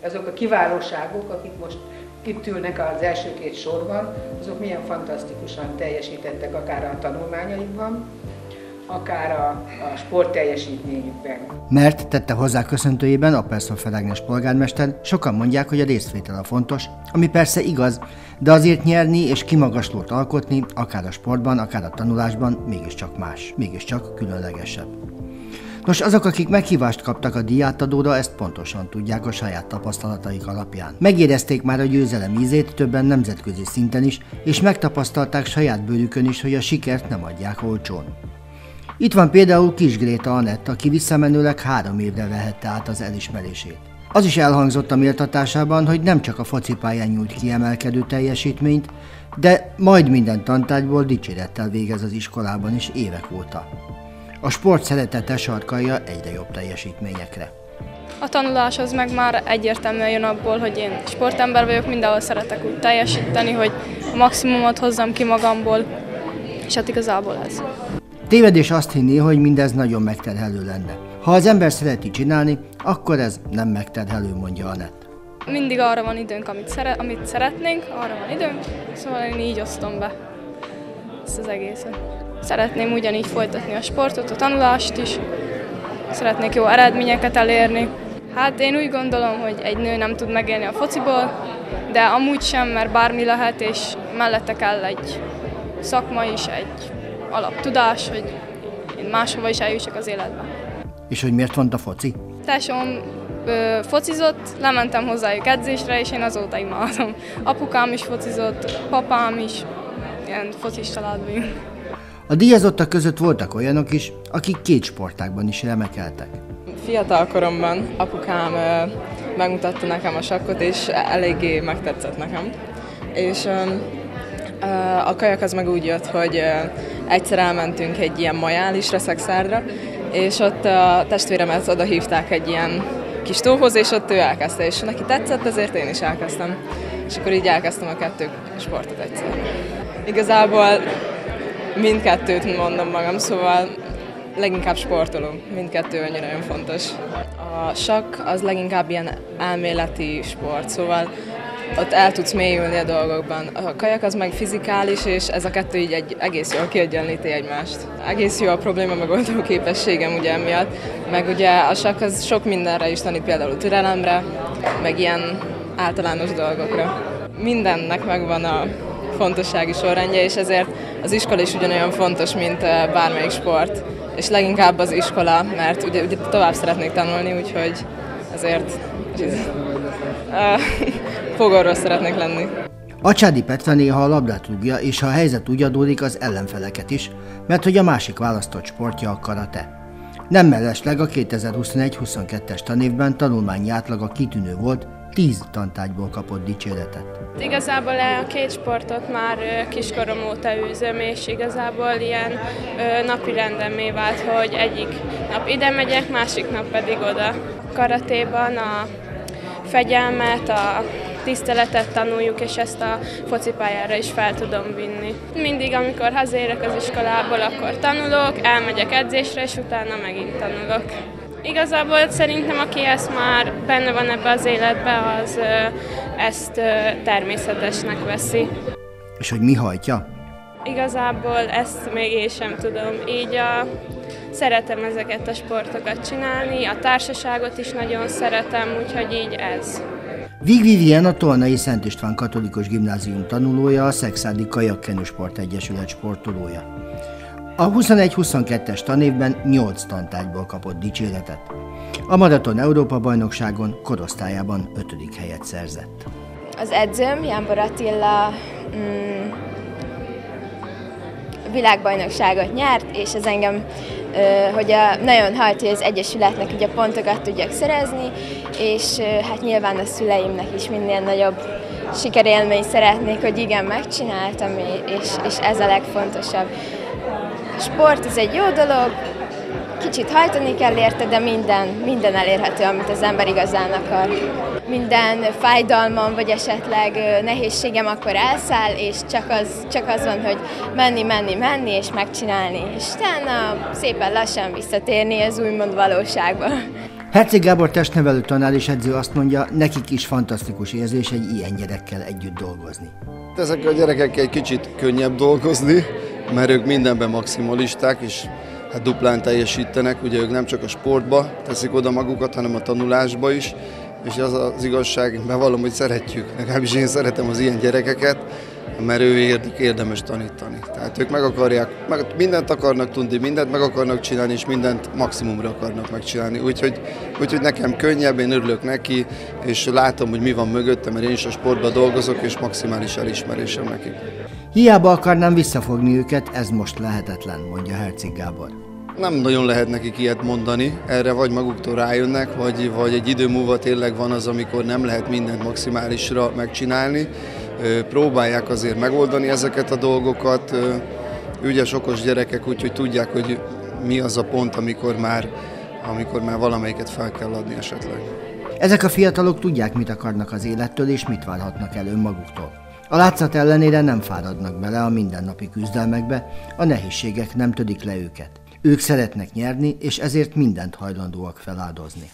Azok a kiválóságok, akik most itt ülnek az első két sorban, azok milyen fantasztikusan teljesítettek akár a tanulmányaikban, akár a, a sport teljesítményükben. Mert tette hozzá köszöntőjében a Perszor Ágnes polgármester, sokan mondják, hogy a részvétel a fontos, ami persze igaz, de azért nyerni és kimagaslót alkotni, akár a sportban, akár a tanulásban, mégiscsak más, mégiscsak különlegesebb. Nos, azok, akik meghívást kaptak a díjátadóra, ezt pontosan tudják a saját tapasztalataik alapján. Megérezték már a győzelem ízét többen nemzetközi szinten is, és megtapasztalták saját bőrükön is, hogy a sikert nem adják olcsón. Itt van például Kis Gréta Anett, aki visszamenőleg három évre vehette át az elismerését. Az is elhangzott a méltatásában, hogy nem csak a focipályán nyújt kiemelkedő teljesítményt, de majd minden tantárgyból dicsérettel végez az iskolában is évek óta. A sport szeretete sarkalja egyre jobb teljesítményekre. A tanulás az meg már egyértelműen jön abból, hogy én sportember vagyok, mindenhol szeretek úgy teljesíteni, hogy a maximumot hozzam ki magamból, és hát igazából ez. Tévedés azt hinni, hogy mindez nagyon megterhelő lenne. Ha az ember szereti csinálni, akkor ez nem megterhelő, mondja Anett. Mindig arra van időnk, amit, szere- amit szeretnénk, arra van időnk, szóval én így osztom be ezt az egészet. Szeretném ugyanígy folytatni a sportot, a tanulást is, szeretnék jó eredményeket elérni. Hát én úgy gondolom, hogy egy nő nem tud megélni a fociból, de amúgy sem, mert bármi lehet, és mellette kell egy szakma is, egy alaptudás, hogy én máshova is eljussak az életbe. És hogy miért van a foci? Tásom ö, focizott, lementem hozzájuk edzésre, és én azóta imádom. Apukám is focizott, papám is, ilyen focis családban. A díjazottak között voltak olyanok is, akik két sportágban is remekeltek. Fiatal koromban apukám ö, megmutatta nekem a sakkot, és eléggé megtetszett nekem. És ö, a kajak az meg úgy jött, hogy egyszer elmentünk egy ilyen majálisra, Szexárdra, és ott a testvéremet oda hívták egy ilyen kis tóhoz, és ott ő elkezdte, és neki tetszett, ezért én is elkezdtem. És akkor így elkezdtem a kettő sportot egyszer. Igazából mindkettőt mondom magam, szóval leginkább sportolunk, mindkettő annyira nagyon fontos. A sakk az leginkább ilyen elméleti sport, szóval ott el tudsz mélyülni a dolgokban. A kajak az meg fizikális, és ez a kettő így egy egész jól kiegyenlíti egymást. Egész jó a probléma megoldó képességem ugye emiatt, meg ugye a sakk az sok mindenre is tanít, például türelemre, meg ilyen általános dolgokra. Mindennek megvan a fontossági sorrendje, és ezért az iskola is ugyanolyan fontos, mint bármelyik sport. És leginkább az iskola, mert ugye, ugye tovább szeretnék tanulni, úgyhogy ezért fogorvos szeretnék lenni. Acsádi Petra néha a labdát rúgja, és ha a helyzet úgy adódik, az ellenfeleket is, mert hogy a másik választott sportja a karate. Nem mellesleg a 2021-22-es tanévben tanulmányi átlaga kitűnő volt, 10 tantárgyból kapott dicséretet. Igazából a két sportot már kiskorom óta űzöm, és igazából ilyen napi rendemé vált, hogy egyik nap ide megyek, másik nap pedig oda. Karatéban a fegyelmet, a tiszteletet tanuljuk, és ezt a focipályára is fel tudom vinni. Mindig, amikor hazérek az iskolából, akkor tanulok, elmegyek edzésre, és utána megint tanulok. Igazából szerintem, aki ezt már benne van ebbe az életbe, az ezt természetesnek veszi. És hogy mi hajtja? Igazából ezt még én sem tudom. Így a, szeretem ezeket a sportokat csinálni, a társaságot is nagyon szeretem, úgyhogy így ez. Vig Vivien a Tolnai Szent István Katolikus Gimnázium tanulója, a Szexádi Sport Egyesület sportolója. A 21-22-es tanévben 8 tantárgyból kapott dicséretet. A Maraton Európa-bajnokságon korosztályában 5. helyet szerzett. Az edzőm, Jánbor Attila, mm, világbajnokságot nyert, és ez engem hogy a, nagyon hajt, hogy az Egyesületnek ugye pontokat tudjak szerezni, és hát nyilván a szüleimnek is minél nagyobb sikerélmény szeretnék, hogy igen, megcsináltam, és, és ez a legfontosabb. A sport ez egy jó dolog, kicsit hajtani kell érte, de minden, minden elérhető, amit az ember igazán akar. Minden fájdalmam, vagy esetleg nehézségem akkor elszáll, és csak az, csak az van, hogy menni, menni, menni, és megcsinálni. És utána szépen lassan visszatérni az úgymond valóságba. Herceg Gábor testnevelő tanár és edző azt mondja, nekik is fantasztikus érzés egy ilyen gyerekkel együtt dolgozni. Ezek a gyerekek egy kicsit könnyebb dolgozni, mert ők mindenben maximalisták, és hát duplán teljesítenek, ugye ők nem csak a sportba teszik oda magukat, hanem a tanulásba is, és az az igazság, bevallom, hogy szeretjük, legalábbis én szeretem az ilyen gyerekeket, mert ő érdemes tanítani. Tehát ők meg akarják, meg mindent akarnak tudni, mindent meg akarnak csinálni, és mindent maximumra akarnak megcsinálni. Úgyhogy, úgyhogy nekem könnyebb, én örülök neki, és látom, hogy mi van mögöttem, mert én is a sportban dolgozok, és maximális elismerésem neki. Hiába akarnám visszafogni őket, ez most lehetetlen, mondja Herceg Gábor. Nem nagyon lehet nekik ilyet mondani, erre vagy maguktól rájönnek, vagy, vagy egy idő múlva tényleg van az, amikor nem lehet mindent maximálisra megcsinálni, próbálják azért megoldani ezeket a dolgokat. Ügyes, okos gyerekek, úgyhogy tudják, hogy mi az a pont, amikor már, amikor már valamelyiket fel kell adni esetleg. Ezek a fiatalok tudják, mit akarnak az élettől, és mit várhatnak el önmaguktól. A látszat ellenére nem fáradnak bele a mindennapi küzdelmekbe, a nehézségek nem tödik le őket. Ők szeretnek nyerni, és ezért mindent hajlandóak feláldozni.